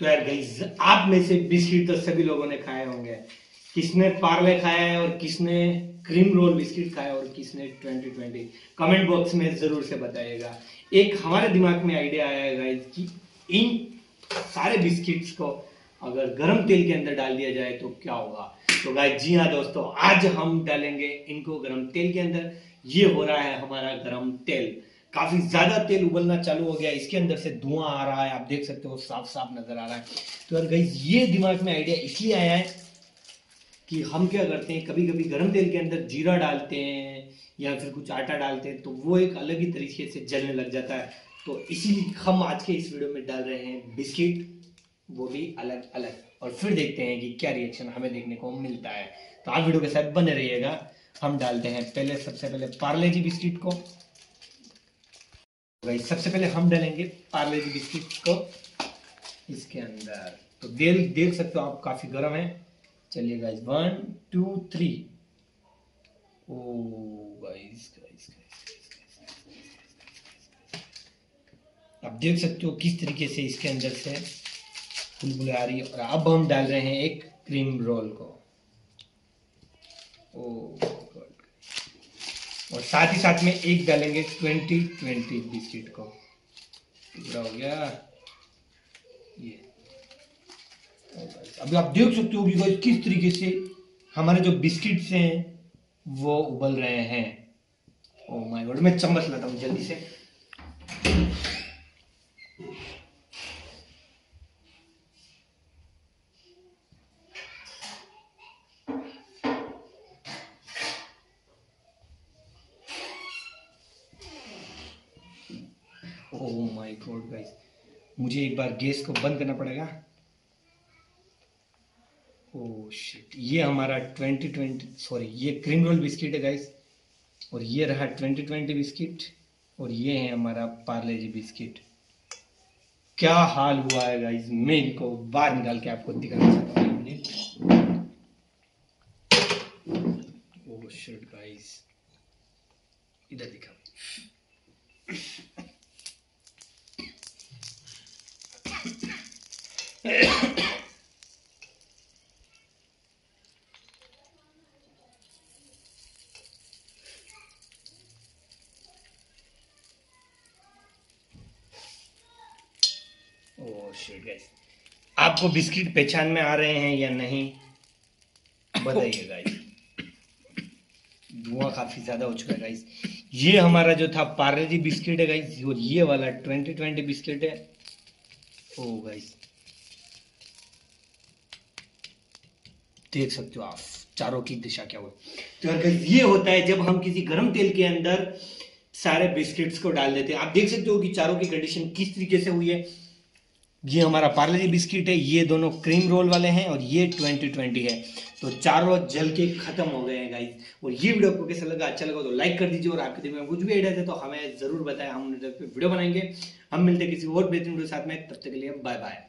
तो यार गाइस आप में से बिस्किट तो सभी लोगों ने खाए होंगे। किसने पार्ले खाया है और किसने क्रीम रोल बिस्किट खाया और किसने 2020 कमेंट बॉक्स में ज़रूर से बताइएगा। एक हमारे दिमाग में आइडिया आया है गाइस कि इन सारे बिस्किट्स को अगर गर्म तेल के अंदर डाल दिया जाए तो क्या होगा? तो गाइस जी हाँ दोस्तों, आज हम डालेंगे इनको गर्म तेल के अंदर। ये हो रहा है हमारा गर्म तेल। काफ़ी ज़्यादा तेल उबलना चालू हो गया, इसके अंदर से धुआँ आ रहा है, आप देख सकते हो साफ़ साफ़ नज़र आ रहा है। तो यार गाइस ये दिमाग में आइडिया इसलिए आया है कि हम क्या करते हैं कभी कभी गर्म तेल के अंदर जीरा डालते हैं या फिर कुछ आटा डालते हैं तो वो एक अलग ही तरीके से जलने लग जाता है। तो इसीलिए हम आज के इस वीडियो में डाल रहे हैं बिस्किट, वो भी अलग अलग और फिर देखते हैं कि क्या रिएक्शन हमें देखने को मिलता है। तो आप वीडियो के साथ बने रहिएगा, हम डालते हैं पहले, सबसे पहले पार्ले जी बिस्किट को। भाई, सबसे पहले हम डालेंगे पार्ले जी बिस्किट को इसके अंदर। तो देख देख सकते हो आप, काफ़ी गर्म है। चलिए guys one two three oh guys guys आप देख सकते हो किस तरीके से इसके अंदर से बुलबुल आ रही है। और अब हम डाल रहे हैं एक क्रीम रोल को। ओ। और साथ ही साथ में एक डालेंगे ट्वेंटी ट्वेंटी बिस्किट को। पूरा हो गया। ये। अभी आप देख सकते हो कि किस तरीके से हमारे जो बिस्किट्स हैं, वो उबल रहे हैं। ओ माय गॉड मैं चम्मच लाता हूँ जल्दी से। ओह माय गॉड गाइस मुझे एक बार गैस को बंद करना पड़ेगा। ओह शिट ये हमारा 2020 सॉरी ये क्रीम रोल बिस्किट है गाइस और ये रहा 2020 बिस्किट और ये है हमारा पार्ले जी बिस्किट क्या हाल हुआ है गाइस मैं इनको बाहर निकाल के आपको दिखाना चाहता हूँ ओह शिट गाइस इधर दिखा आपको बिस्किट पहचान में आ रहे हैं या नहीं? बताइए गाइस धुआँ काफ़ी ज़्यादा हो चुका है गाइस ये हमारा जो था पार्ले बिस्किट है गाइस और ये वाला ट्वेंटी ट्वेंटी बिस्किट है। ओ गाइस देख सकते हो आप, चारों की दिशा क्या हुई तो यार ये होता है, जब हम किसी गर्म तेल के अंदर सारे बिस्किट्स को डाल देते हैं, आप देख सकते हो कि चारों की कंडीशन किस तरीके से हुई है। ये हमारा पार्ले बिस्किट है, ये दोनों क्रीम रोल वाले हैं और ये 2020 है। तो चारों जल के खत्म हो गए हैं गाइस और ये वीडियो आपको कैसा लगा अच्छा लगा तो लाइक कर दीजिए और आपके दिमाग में कुछ भी आइडिया थे तो हमें ज़रूर बताएँ, हम वीडियो बनाएँगे। हम मिलते हैं किसी और बेहतरीन वीडियो साथ में, तब तक के लिए बाय बाय